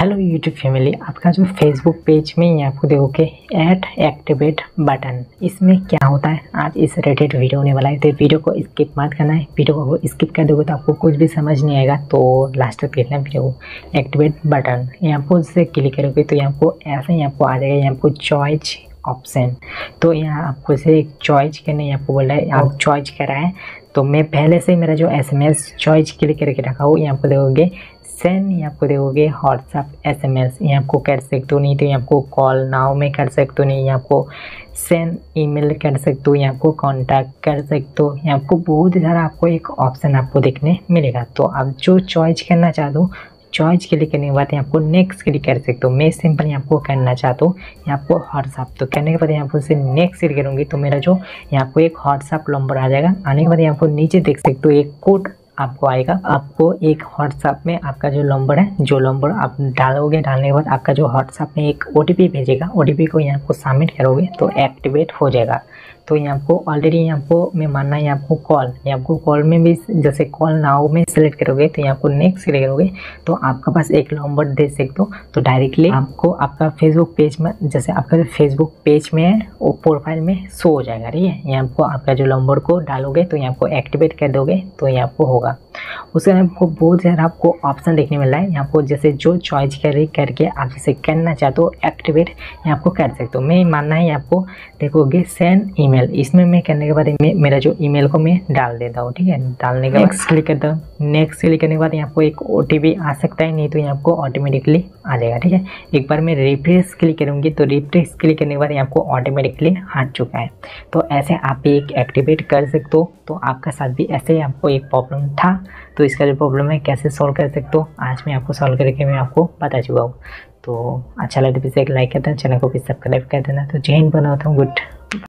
Hello YouTube family आपका जो Facebook page में ही आपको देखोगे ऐड एक्टिवेट बटन इसमें क्या होता है? आज इस रिलेटेड वीडियो होने वाला है। तो वीडियो को स्किप मत करना है। वीडियो को स्किप कर दोगे तो आपको कुछ भी समझ नहीं आएगा। तो लास्ट तक देखना वीडियो को एक्टिवेट बटन यहाँ पर उससे क्लिक करोगे तो यहाँ को ऐसे ही आपको आ जाएगा। यहाँ को चॉइस ऑप्शन तो यहाँ आपको इसे एक चॉइस करने यहाँ को बोल रहा है आप चॉइस करा है। तो मैं पहले से मेरा जो S M S choice click करके रखा हूँ यहाँ पर देखोगे। सेंड ये आपको देखोगे। व्हाट्सअप एस एम एस ये आपको कर सकते हो नहीं तो ये आपको कॉल नाव में कर सकते हो नहीं ये आपको सेंड ईमेल कर सकते हो ये आपको कांटेक्ट कर सकते हो। ये आपको बहुत सारा आपको एक ऑप्शन आपको देखने मिलेगा। तो आप जो चॉइस करना चाहते हो चॉइस के लिए करने के बाद यहाँ आपको नेक्स्ट क्लिक कर सकते हो। मैं सिंपल यहाँ आपको करना चाहता हूँ। यहाँ आपको व्हाट्सअप तो करने के बाद यहाँ से नेक्स्ट क्लिक करूँगी। तो मेरा जो, यहाँ को एक व्हाट्सअप नंबर आ जाएगा। आने के बाद यहाँ पर नीचे देख सकते हो। एक कोड आपको आएगा। आपको एक व्हाट्सएप में आपका जो नंबर है, जो नंबर आप डालोगे, डालने के बाद आपका जो व्हाट्सएप में एक ओटीपी भेजेगा। ओटीपी को यहाँ आपको सबमिट करोगे तो एक्टिवेट हो जाएगा। तो यहाँ आपको ऑलरेडी यहाँ को मैं मानना है आपको कॉल यहाँ आपको कॉल में भी जैसे कॉल नाउ में सेलेक्ट करोगे तो यहाँ को नेक्स्ट करोगे तो आपका पास एक नंबर दे सकते हो तो डायरेक्टली आपको आपका फेसबुक पेज में जैसे आपका जो फेसबुक पेज में है वो प्रोफ़ाइल में शो हो जाएगा ठीक है यहाँ आपको आपका जो नंबर को डालोगे तो यहाँ को एक्टिवेट कर दोगे तो यहाँ आपको होगा उसके बाद आपको बहुत सारा आपको ऑप्शन देखने मिल रहा है यहाँ को जैसे जो चॉइस कर करके आप जैसे करना चाहते हो एक्टिवेट यहाँ आपको कर सकते हो मैं मानना है आपको देखोगे सेंड ईमेल इसमें मैं करने के बाद मेरा जो ईमेल को मैं डाल देता हूँ ठीक है? डालने के बाद क्लिक करता हूँ। नेक्स्ट क्लिक करने के बाद यहाँ को एक ओ आ सकता है नहीं तो यहाँ आपको ऑटोमेटिकली आ जाएगा ठीक है? एक बार मैं रिफ्रेश क्लिक करूँगी तो रिफ्रेश क्लिक करने के बाद यहाँ आपको ऑटोमेटिकली आ चुका है। तो ऐसे आप भी एक एक्टिवेट कर सकते हो तो आपका साथ भी ऐसे ही आपको एक प्रॉब्लम था तो इसका जो प्रॉब्लम है कैसे सॉल्व कर सकते हो आज मैं आपको सॉल्व करके मैं आपको बता चुका हूँ। तो अच्छा लगे तो एक लाइक करता हूँ चैनल को भी सब्सक्राइब कर देना। तो जय हिंद बनाता हूँ गुड।